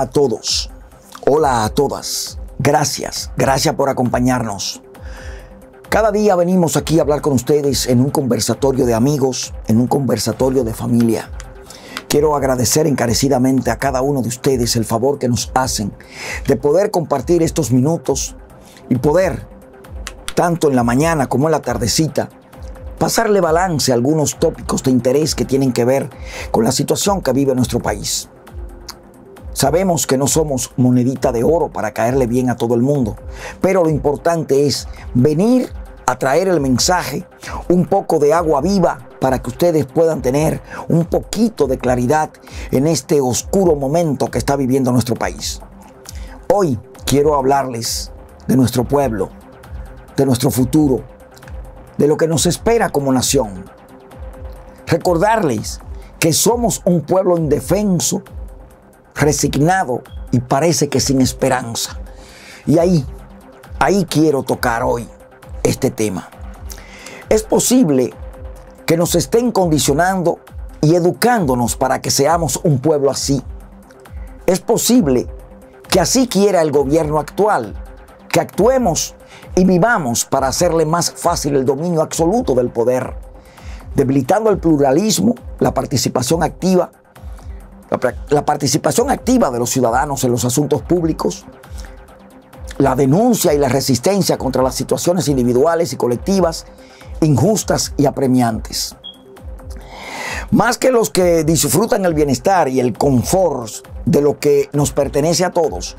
Hola a todos, hola a todas. Gracias, gracias por acompañarnos. Cada día venimos aquí a hablar con ustedes en un conversatorio de amigos, en un conversatorio de familia. Quiero agradecer encarecidamente a cada uno de ustedes el favor que nos hacen de poder compartir estos minutos y poder, tanto en la mañana como en la tardecita, pasarle balance a algunos tópicos de interés que tienen que ver con la situación que vive nuestro país. Sabemos que no somos monedita de oro para caerle bien a todo el mundo, pero lo importante es venir a traer el mensaje, un poco de agua viva para que ustedes puedan tener un poquito de claridad en este oscuro momento que está viviendo nuestro país. Hoy quiero hablarles de nuestro pueblo, de nuestro futuro, de lo que nos espera como nación. Recordarles que somos un pueblo indefenso, resignado y parece que sin esperanza. Y ahí, ahí quiero tocar hoy este tema. Es posible que nos estén condicionando y educándonos para que seamos un pueblo así. Es posible que así quiera el gobierno actual, que actuemos y vivamos para hacerle más fácil el dominio absoluto del poder, debilitando el pluralismo, la participación activa la, participación activa de los ciudadanos en los asuntos públicos, la denuncia y la resistencia contra las situaciones individuales y colectivas injustas y apremiantes. Más que los que disfrutan el bienestar y el confort de lo que nos pertenece a todos,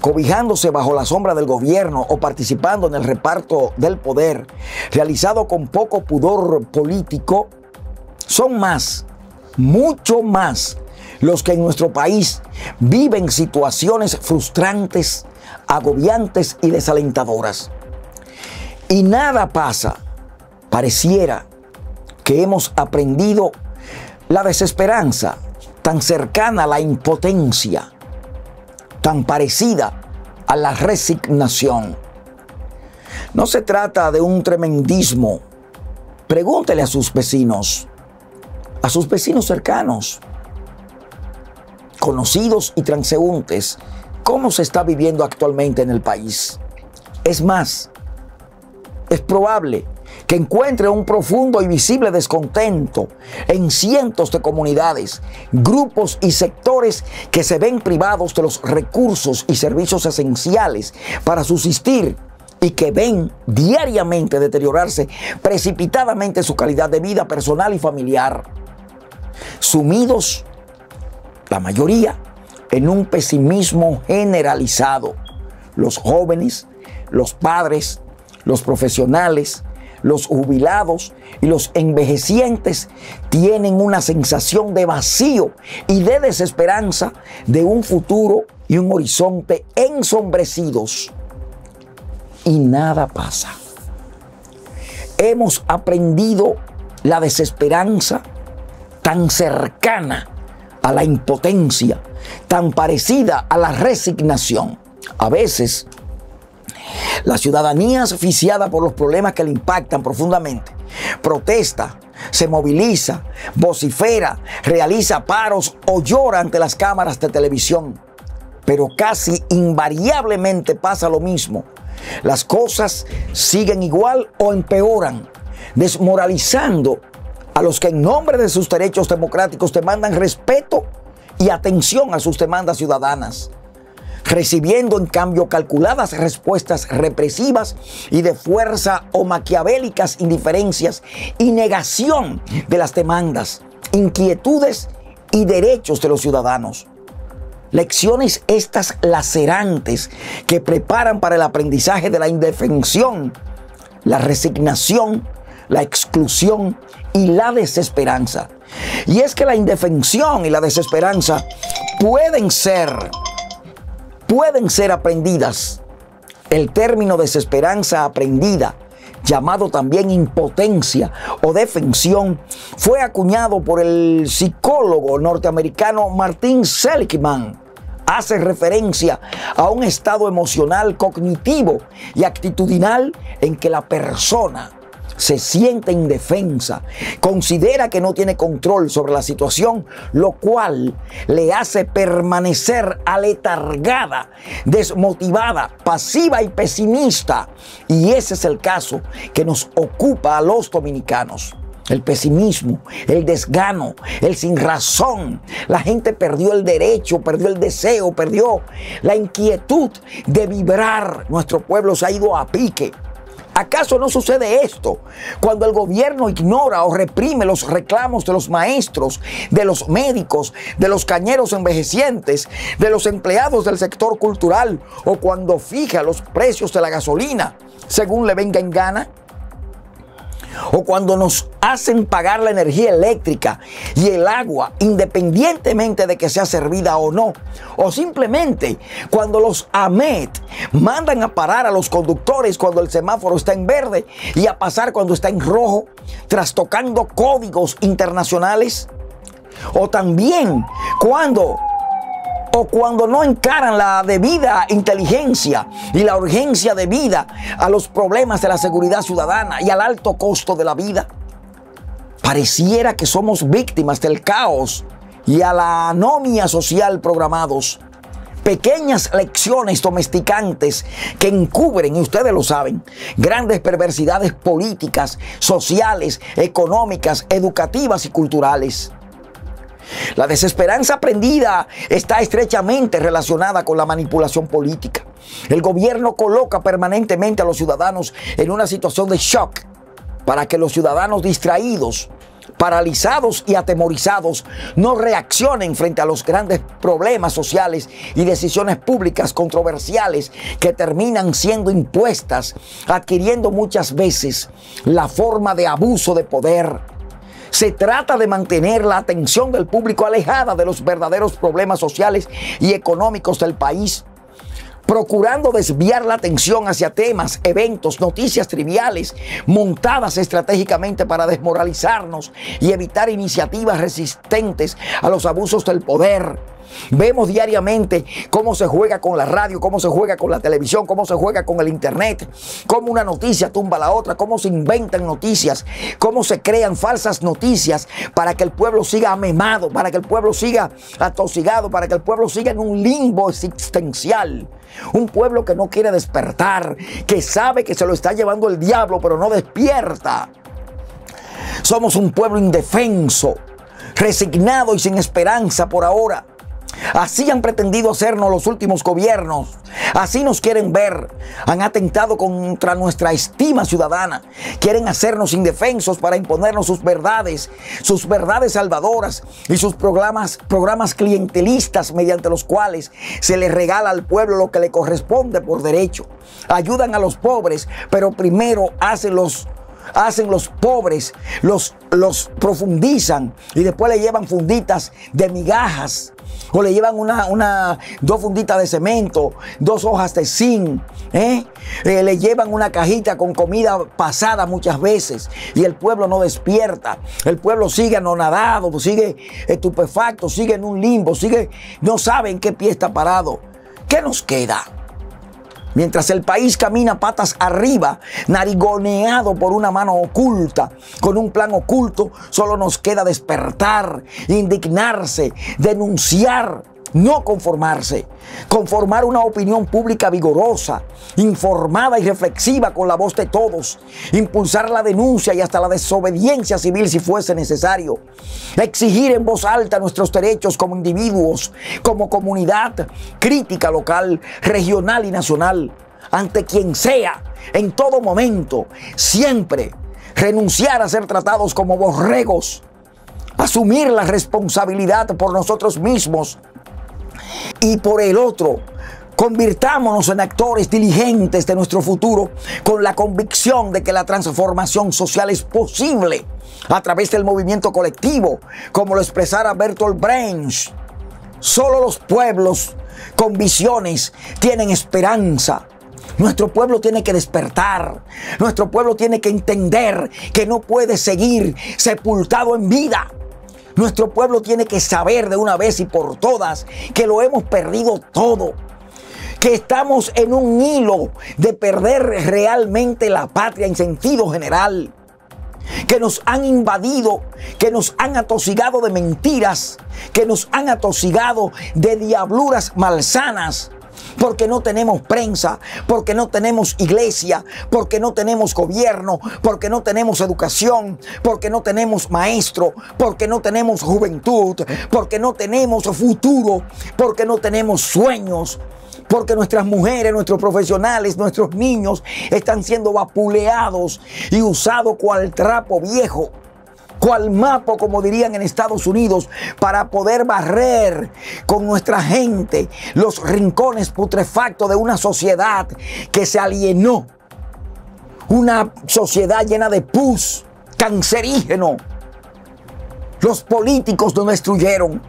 cobijándose bajo la sombra del gobierno o participando en el reparto del poder, realizado con poco pudor político, son más, mucho más los que en nuestro país viven situaciones frustrantes, agobiantes y desalentadoras. Y nada pasa, pareciera que hemos aprendido la desesperanza tan cercana a la impotencia, tan parecida a la resignación. No se trata de un tremendismo. Pregúntele a sus vecinos, a sus vecinos cercanos, conocidos y transeúntes cómo se está viviendo actualmente en el país. Es más, es probable que encuentre un profundo y visible descontento en cientos de comunidades, grupos y sectores que se ven privados de los recursos y servicios esenciales para subsistir y que ven diariamente deteriorarse precipitadamente su calidad de vida personal y familiar, sumidos la mayoría, en un pesimismo generalizado. Los jóvenes, los padres, los profesionales, los jubilados y los envejecientes tienen una sensación de vacío y de desesperanza de un futuro y un horizonte ensombrecidos. Y nada pasa. Hemos aprendido la desesperanza tan cercana a la impotencia, tan parecida a la resignación. A veces, la ciudadanía asfixiada por los problemas que le impactan profundamente, protesta, se moviliza, vocifera, realiza paros o llora ante las cámaras de televisión. Pero casi invariablemente pasa lo mismo. Las cosas siguen igual o empeoran, desmoralizando a los que en nombre de sus derechos democráticos demandan respeto y atención a sus demandas ciudadanas, recibiendo en cambio calculadas respuestas represivas y de fuerza o maquiavélicas indiferencias y negación de las demandas, inquietudes y derechos de los ciudadanos. Lecciones estas lacerantes que preparan para el aprendizaje de la indefensión, la resignación, la exclusión y la desesperanza. Y es que la indefensión y la desesperanza pueden ser, pueden ser aprendidas. El término desesperanza aprendida, llamado también impotencia o defensión, fue acuñado por el psicólogo norteamericano Martin Seligman. Hace referencia a un estado emocional, cognitivo y actitudinal en que la persona se siente indefensa, considera que no tiene control sobre la situación, lo cual le hace permanecer aletargada, desmotivada, pasiva y pesimista. Y ese es el caso que nos ocupa a los dominicanos el pesimismo, el desgano, el sin razón. La gente perdió el derecho, perdió el deseo, perdió la inquietud de vibrar. Nuestro pueblo se ha ido a pique. ¿Acaso no sucede esto cuando el gobierno ignora o reprime los reclamos de los maestros, de los médicos, de los cañeros envejecientes, de los empleados del sector cultural o cuando fija los precios de la gasolina según le venga en gana? O cuando nos hacen pagar la energía eléctrica y el agua independientemente de que sea servida o no, o simplemente cuando los AMET mandan a parar a los conductores cuando el semáforo está en verde y a pasar cuando está en rojo, trastocando códigos internacionales, o también cuando o cuando no encaran la debida inteligencia y la urgencia de vida a los problemas de la seguridad ciudadana y al alto costo de la vida. Pareciera que somos víctimas del caos y a la anomia social programados. Pequeñas lecciones domesticantes que encubren, y ustedes lo saben, grandes perversidades políticas, sociales, económicas, educativas y culturales. La desesperanza aprendida está estrechamente relacionada con la manipulación política. El gobierno coloca permanentemente a los ciudadanos en una situación de shock para que los ciudadanos distraídos, paralizados y atemorizados no reaccionen frente a los grandes problemas sociales y decisiones públicas controversiales que terminan siendo impuestas, adquiriendo muchas veces la forma de abuso de poder se trata de mantener la atención del público alejada de los verdaderos problemas sociales y económicos del país procurando desviar la atención hacia temas, eventos, noticias triviales, montadas estratégicamente para desmoralizarnos y evitar iniciativas resistentes a los abusos del poder. Vemos diariamente cómo se juega con la radio, cómo se juega con la televisión, cómo se juega con el internet, cómo una noticia tumba a la otra, cómo se inventan noticias, cómo se crean falsas noticias para que el pueblo siga amemado, para que el pueblo siga atosigado, para que el pueblo siga en un limbo existencial. Un pueblo que no quiere despertar, que sabe que se lo está llevando el diablo, pero no despierta. Somos un pueblo indefenso, resignado y sin esperanza por ahora. Así han pretendido hacernos los últimos gobiernos. Así nos quieren ver. Han atentado contra nuestra estima ciudadana. Quieren hacernos indefensos para imponernos sus verdades, sus verdades salvadoras y sus programas, programas clientelistas mediante los cuales se le regala al pueblo lo que le corresponde por derecho. Ayudan a los pobres, pero primero hacen los hacen los pobres, los, los profundizan y después le llevan funditas de migajas o le llevan una, una, dos funditas de cemento, dos hojas de zinc, ¿eh? Eh, le llevan una cajita con comida pasada muchas veces y el pueblo no despierta. El pueblo sigue anonadado, sigue estupefacto, sigue en un limbo, sigue, no sabe en qué pie está parado. ¿Qué nos queda? Mientras el país camina patas arriba, narigoneado por una mano oculta, con un plan oculto, solo nos queda despertar, indignarse, denunciar no conformarse, conformar una opinión pública vigorosa, informada y reflexiva con la voz de todos, impulsar la denuncia y hasta la desobediencia civil si fuese necesario, exigir en voz alta nuestros derechos como individuos, como comunidad, crítica local, regional y nacional, ante quien sea, en todo momento, siempre, renunciar a ser tratados como borregos, asumir la responsabilidad por nosotros mismos y por el otro, Convirtámonos en actores diligentes de nuestro futuro con la convicción de que la transformación social es posible a través del movimiento colectivo, como lo expresara Bertolt Brecht. Solo los pueblos con visiones tienen esperanza. Nuestro pueblo tiene que despertar. Nuestro pueblo tiene que entender que no puede seguir sepultado en vida. Nuestro pueblo tiene que saber de una vez y por todas que lo hemos perdido todo. Que estamos en un hilo de perder realmente la patria en sentido general. que nos han invadido, que nos han atosigado de mentiras, que nos han atosigado de diabluras malsanas, porque no tenemos prensa, porque no tenemos iglesia, porque no tenemos gobierno, porque no tenemos educación, porque no tenemos maestro, porque no tenemos juventud, porque no tenemos futuro, porque no tenemos sueños. Porque nuestras mujeres, nuestros profesionales, nuestros niños están siendo vapuleados y usados cual trapo viejo cual mapa, como dirían en Estados Unidos, para poder barrer con nuestra gente los rincones putrefactos de una sociedad que se alienó. Una sociedad llena de pus, cancerígeno. Los políticos nos destruyeron.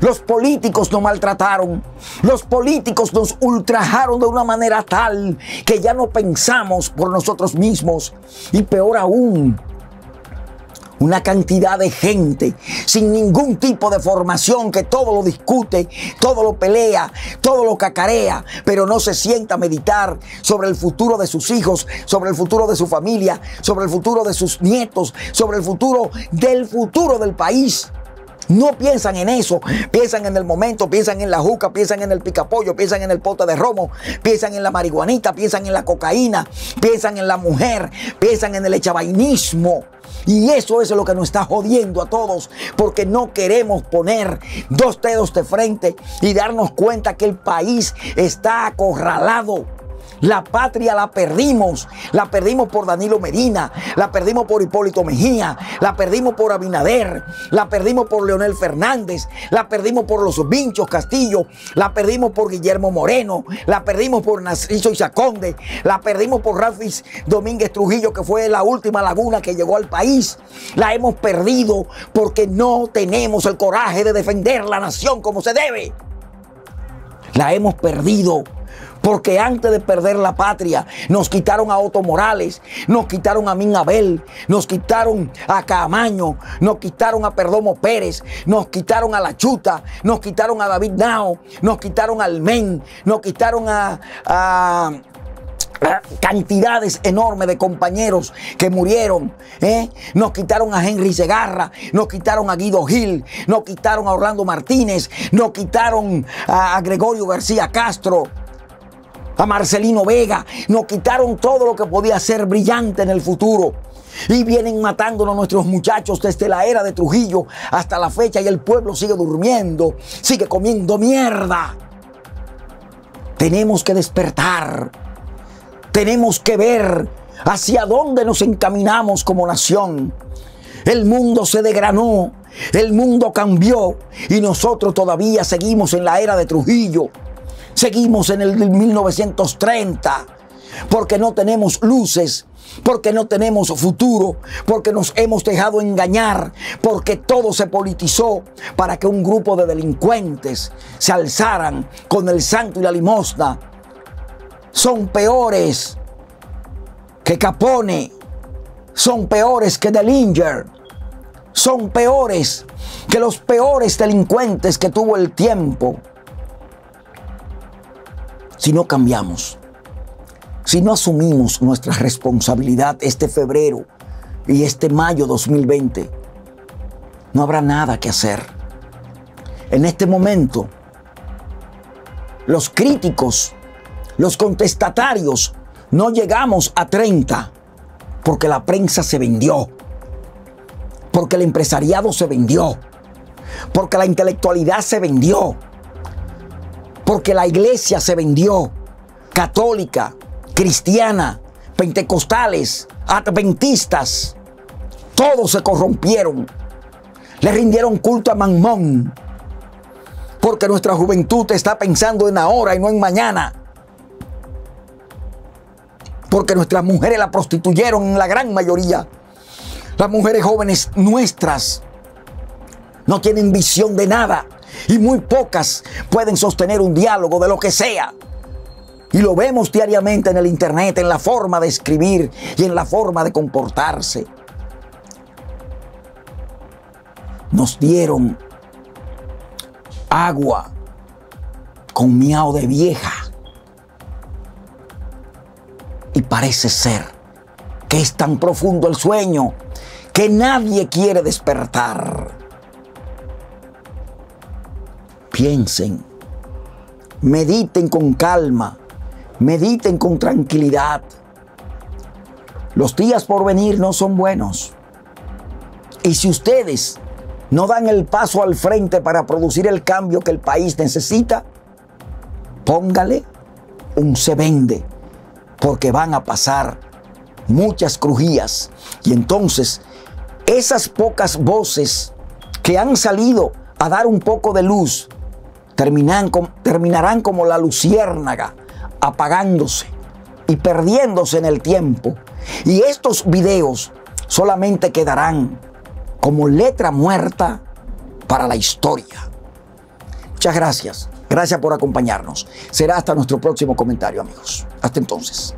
Los políticos nos maltrataron. Los políticos nos ultrajaron de una manera tal que ya no pensamos por nosotros mismos. Y peor aún, una cantidad de gente sin ningún tipo de formación que todo lo discute, todo lo pelea, todo lo cacarea, pero no se sienta a meditar sobre el futuro de sus hijos, sobre el futuro de su familia, sobre el futuro de sus nietos, sobre el futuro del futuro del país. No piensan en eso, piensan en el momento, piensan en la juca, piensan en el picapollo, piensan en el pote de romo, piensan en la marihuanita, piensan en la cocaína, piensan en la mujer, piensan en el echabainismo. Y eso es lo que nos está jodiendo a todos, porque no queremos poner dos dedos de frente y darnos cuenta que el país está acorralado. La patria la perdimos. La perdimos por Danilo Medina. La perdimos por Hipólito Mejía. La perdimos por Abinader. La perdimos por Leonel Fernández. La perdimos por los Vinchos Castillo. La perdimos por Guillermo Moreno. La perdimos por Narciso Isaconde. La perdimos por Rafis Domínguez Trujillo, que fue la última laguna que llegó al país. La hemos perdido porque no tenemos el coraje de defender la nación como se debe. La hemos perdido porque antes de perder la patria, nos quitaron a Otto Morales, nos quitaron a Min Abel, nos quitaron a Camaño, nos quitaron a Perdomo Pérez, nos quitaron a La Chuta, nos quitaron a David Nao, nos quitaron al Men, nos quitaron a, cantidades enormes de compañeros que murieron. ¿eh? Nos quitaron a Henry Segarra, nos quitaron a Guido Gil, nos quitaron a Orlando Martínez, nos quitaron a Gregorio García Castro a Marcelino Vega, nos quitaron todo lo que podía ser brillante en el futuro. Y vienen matándonos nuestros muchachos desde la era de Trujillo hasta la fecha y el pueblo sigue durmiendo, sigue comiendo mierda. Tenemos que despertar. Tenemos que ver hacia dónde nos encaminamos como nación. El mundo se degranó, el mundo cambió y nosotros todavía seguimos en la era de Trujillo. Seguimos en el 1930 porque no tenemos luces, porque no tenemos futuro, porque nos hemos dejado engañar, porque todo se politizó para que un grupo de delincuentes se alzaran con el santo y la limosna. Son peores que Capone, son peores que Delinger, son peores que los peores delincuentes que tuvo el tiempo si no cambiamos, si no asumimos nuestra responsabilidad este febrero y este mayo 2020, no habrá nada que hacer. En este momento, los críticos, los contestatarios, no llegamos a 30 porque la prensa se vendió, porque el empresariado se vendió, porque la intelectualidad se vendió porque la iglesia se vendió, católica, cristiana, pentecostales, adventistas, todos se corrompieron. Le rindieron culto a Mamón. Porque nuestra juventud está pensando en ahora y no en mañana. Porque nuestras mujeres la prostituyeron en la gran mayoría. Las mujeres jóvenes nuestras no tienen visión de nada y muy pocas pueden sostener un diálogo de lo que sea. Y lo vemos diariamente en el Internet, en la forma de escribir y en la forma de comportarse. Nos dieron agua con miau de vieja. Y parece ser que es tan profundo el sueño que nadie quiere despertar. Piensen, mediten con calma, mediten con tranquilidad. Los días por venir no son buenos. Y si ustedes no dan el paso al frente para producir el cambio que el país necesita, póngale un se vende, porque van a pasar muchas crujías. Y entonces, esas pocas voces que han salido a dar un poco de luz, terminarán como la luciérnaga, apagándose y perdiéndose en el tiempo. Y estos videos solamente quedarán como letra muerta para la historia. Muchas gracias. Gracias por acompañarnos. Será hasta nuestro próximo comentario, amigos. Hasta entonces.